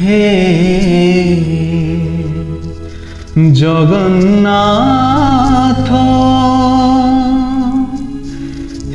হে জগন্নাথ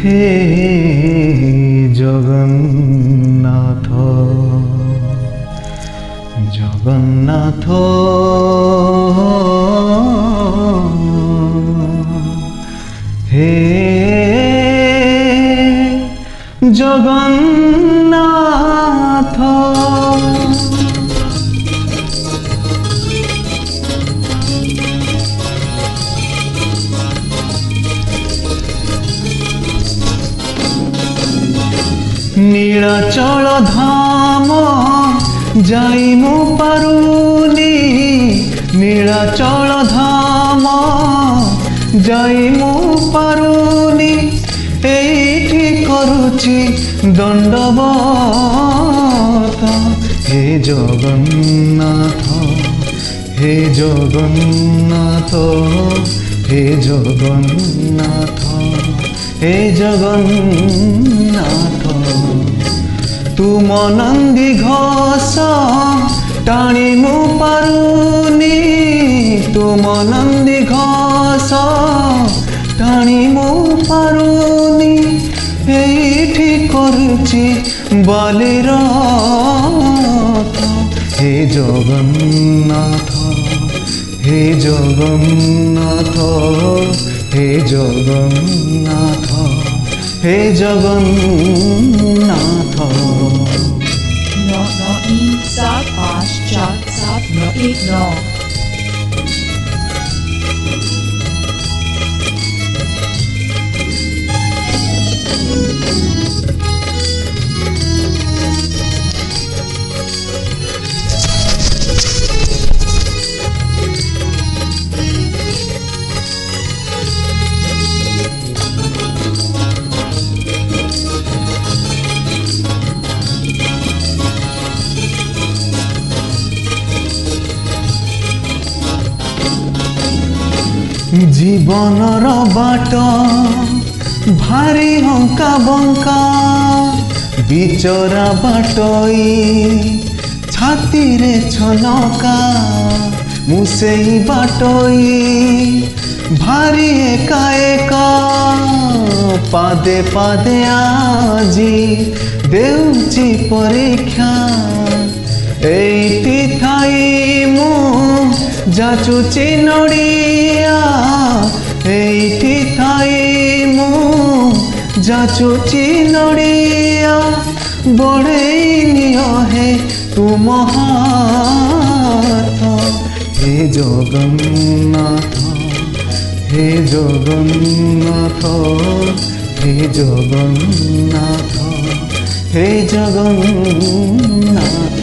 হে জগন্নাথ জগন্নাথ হে জগন্নাথ। ନୀଳାଚଳ ଧାମ ଯାଇ ମୁଁ ପାରୁନି ନୀଳାଚଳ ଧାମ ଯାଇ ମୁଁ ପାରୁନି ଏଇଠି କରୁଛି ଦଣ୍ଡବତ ହେ ଜଗନ୍ନାଥ হে জগন্নাথ হে জগন্নাথ হে জগন্নাথ তুম নন্দী ঘষ টাণি মু পারুনি। তুম নন্দী ঘষ টাণি মু পারুনি। এইঠি করুছি বলির হে জগন্নাথ হে জগন্নাথ হে জগন্নাথ হে Jagannath Nọ nọ i sát as chat sát nọ i nọ. জীবনর but, ভারী হঙ্কা বঙ্কা বিচরা বাটই, ছাতিরে ছনকা মু সেই বাটই, ভারি একা একা, পাদে পাদে আজি দেউচি পরীক্ষা এইটি থাই মু যাচুচি নড়িয়া এইটি থাই মু। যাচুচি নড়িয়া বড়েই নিয় হে তুম হাত হে জগন্নাথ হে জগন্নাথ হে জগন্নাথ হে জগন্নাথ।